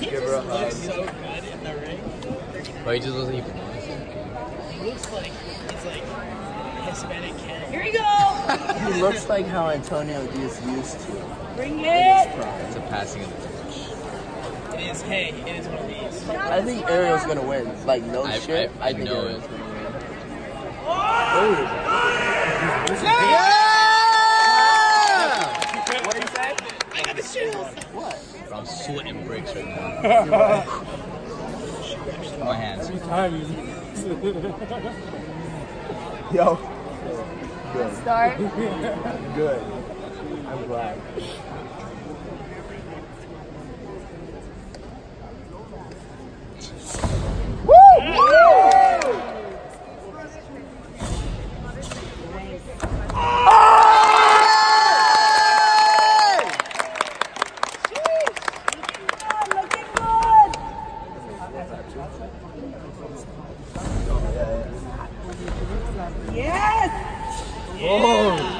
give her a hug. so good in the ring. But he just wasn't even honest. He looks like he's like Hispanic. Here you go. he looks like how Antonio is used to. Bring it. it's a passing of the torch. It is. Hey, it is one of these. I think Ariel's gonna win. Like no I, shit. I, I, I think know Ariel's it. gonna win. Oh! What? I'm sweating bricks right now. My hands. Yo. Good. Start. Good. I'm glad. Oh.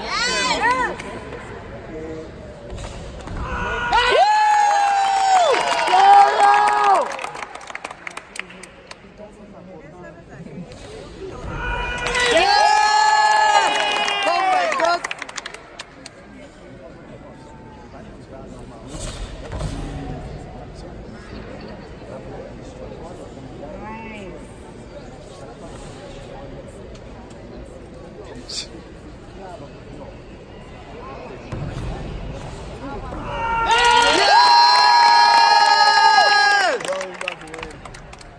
Bro, he's about to win.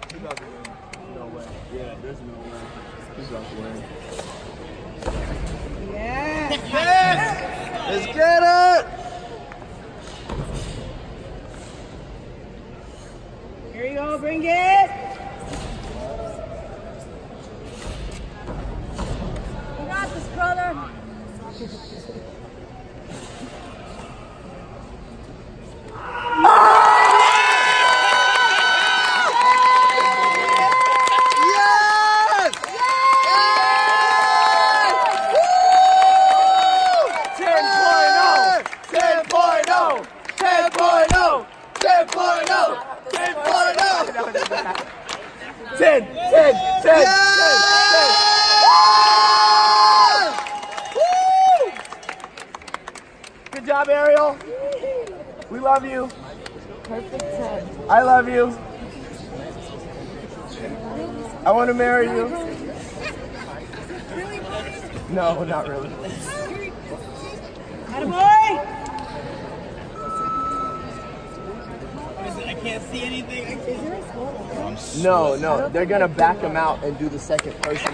He's about to win. No way. Yeah, there's no way. He's about to win. Let's get it! Here you Bring it. You got this, brother. Job, Ariel. We love you. Perfect 10. I love you. I want to marry you. No, not really. Attaboy. I can't see anything. Can't. No, no, they're gonna back him out and do the second person.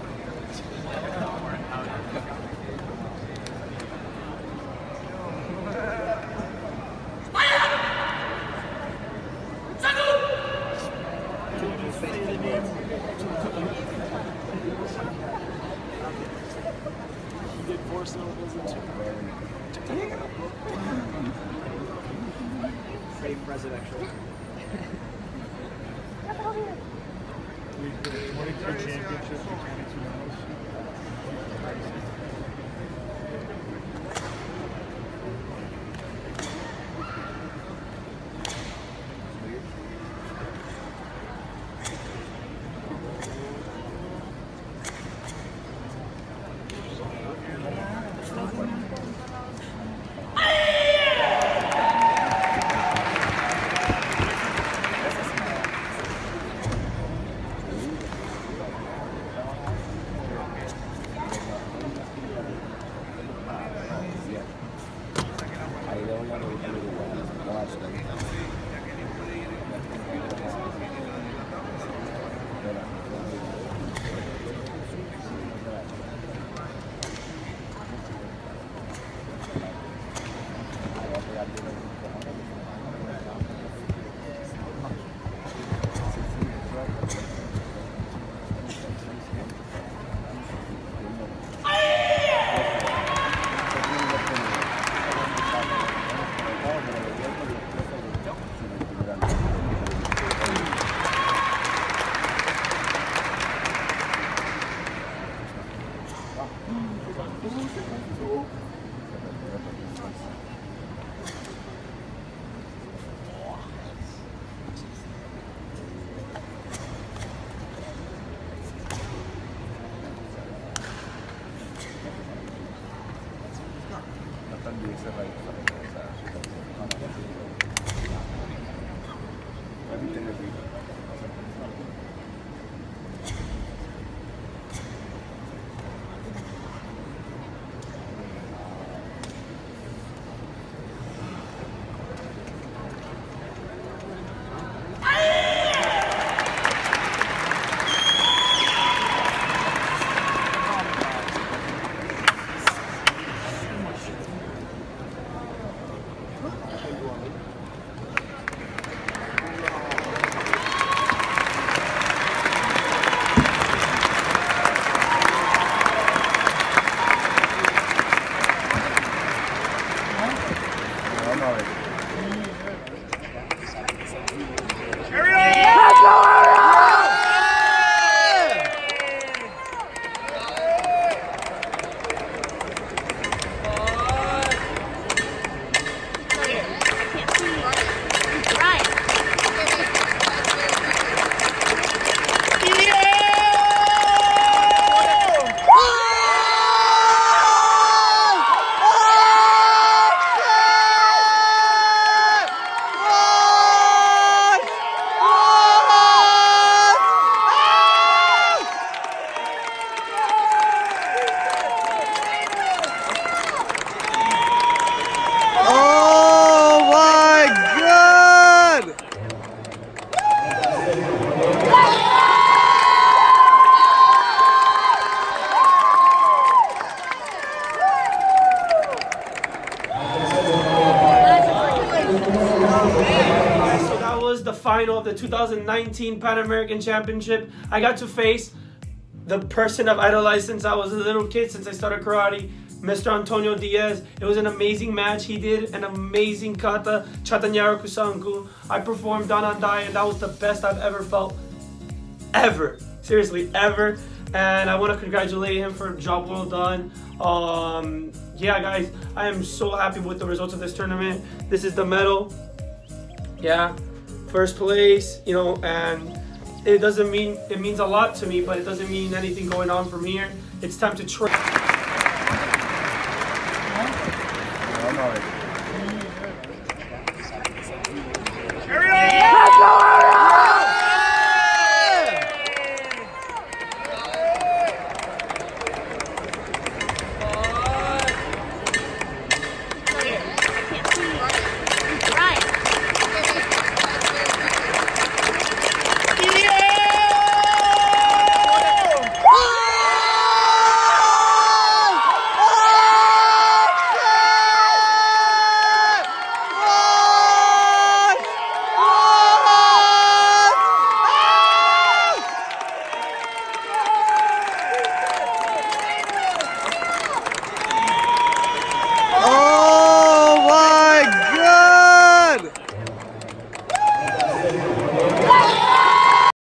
residential. We've won championship 22 miles. Of the 2019 Pan American Championship. I got to face the person I've idolized since I was a little kid, since I started karate, Mr. Antonio Diaz. It was an amazing match. He did an amazing kata, Chatanyara Kushanku. I performed Anan Dai, and that was the best I've ever felt. Ever. Seriously, ever. And I want to congratulate him for a job well done. Um, yeah, guys, I am so happy with the results of this tournament. This is the medal yeah first place you know and it doesn't mean it means a lot to me but it doesn't mean anything going on from here. It's time to train